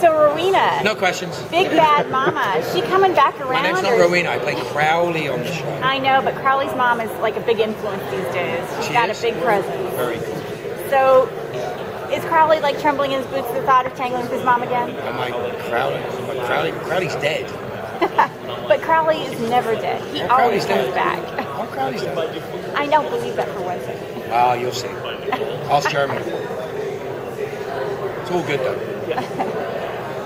So Rowena, No questions. big bad mama, is she coming back around? My name's not or- Rowena. I play Crowley on the show. I know, but Crowley's mom is like a big influence these days. She's She got is? a big presence. Very cool. So, is Crowley like trembling in his boots at the thought of tangling with his mom again? I'm like Crowley. My Crowley. Crowley's dead. But Crowley is never dead. He Oh, always comes dead. back. Oh, Crowley's dead. I don't believe that for one second. Ah, you'll see. Ask Germany. It's all good though.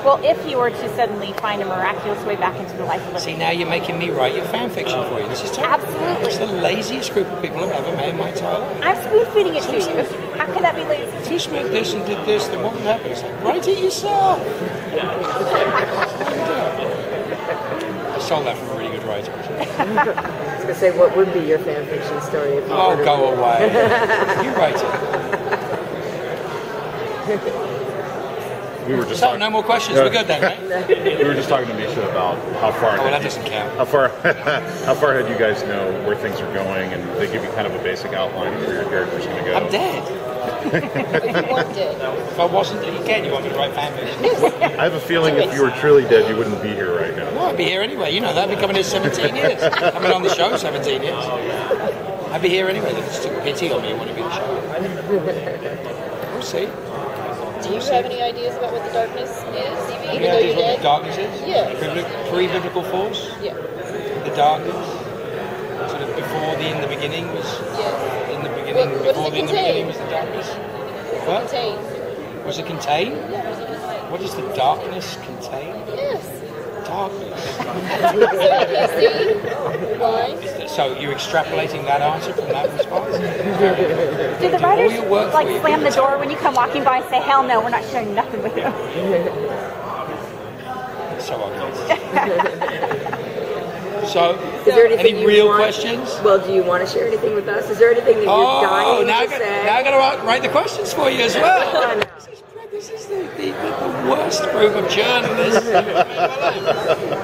Well, if you were to suddenly find a miraculous way back into the life of See, now you're making me write your fan fiction for you. This is terrible. Absolutely. It's the laziest group of people I've ever met in my entire life. I'm spoon feeding it to you. How can that be lazy? If you spent this and did this, then what would happen? It's like, write it yourself. I stole that from a really good writer. I was gonna say, what would be your fan fiction story if you Oh, go away. you write it. We were just So, talking, no more questions. Yeah. We're good then, right? we were just talking to Misha about how far Oh, that you- doesn't count. how far how far ahead you guys know where things are going, and they give you kind of a basic outline of where your character's going to go. I'm dead. If I wasn't, again, you want me to write fan fiction? I have a feeling if you were truly dead, you wouldn't be here right now. Well, I'd be here anyway. You know that. I've been coming here 17 years. I've been on the show 17 years. I'd be here anyway. They just took pity on me and wanted me to show. We'll see. Do you have any ideas about what the darkness is? Even though dead? the darkness is? Yeah. Bibli- Pre-biblical force? Yeah. The darkness? Sort of before the in the beginning was... Yeah. In the beginning, What- what before the in the beginning was the darkness. What? Contain. Was it contain? Yeah, what does it contain? What does the darkness contain? Yes. Darkness. So can see. So you're extrapolating that answer from that response? Do the writers your work like for you. slam the door when you come walking by and say, "Hell no, we're not sharing nothing with you"? So obvious. so, Is there anything any you real want- questions? Well, do you want to share anything with us? Is there anything that you're Oh, dying now I to got, say? now I got to write, write the questions for you as well. This is, this is the, the, the worst group of journalists.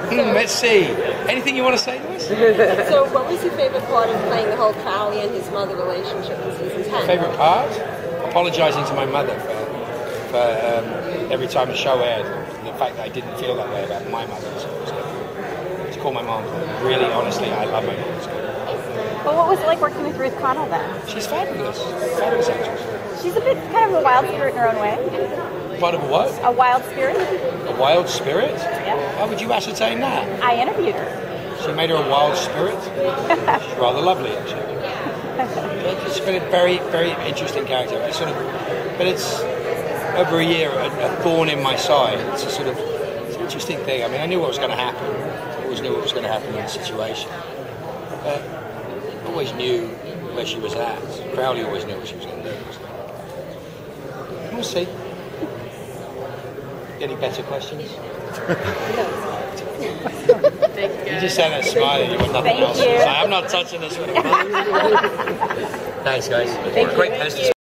I've ever met in my life. Hmm, Let's see. Anything you want to say to us? So, what was your favorite part of playing the whole Crowley and his mother relationship in season 10? Favorite part? Apologising to my mother for, for um, every time the show aired. And the fact that I didn't feel that way about my mother. So it was good. To call my mom. Really, honestly, I love my mom. It's good. But what was it like working with Ruth Connell then? She's fabulous. Fabulous actress. She's a bit kind of a wild spirit in her own way. Part of a what? A wild spirit. A wild spirit? Yeah. How would you ascertain that? I interviewed her. She made her a wild spirit. She's rather lovely, actually. It's been a very, very interesting character. It's sort of, but it's over a year, a, a thorn in my side. It's a sort of, it's an interesting thing. I mean, I knew what was going to happen. I always knew what was going to happen in the situation. But I always knew where she was at. Crowley always knew what she was going to do. We'll see. Any better questions? You just said that smiling. You want nothing Thank else. you. I'm not touching this one. Thanks, guys. Thank. Great place to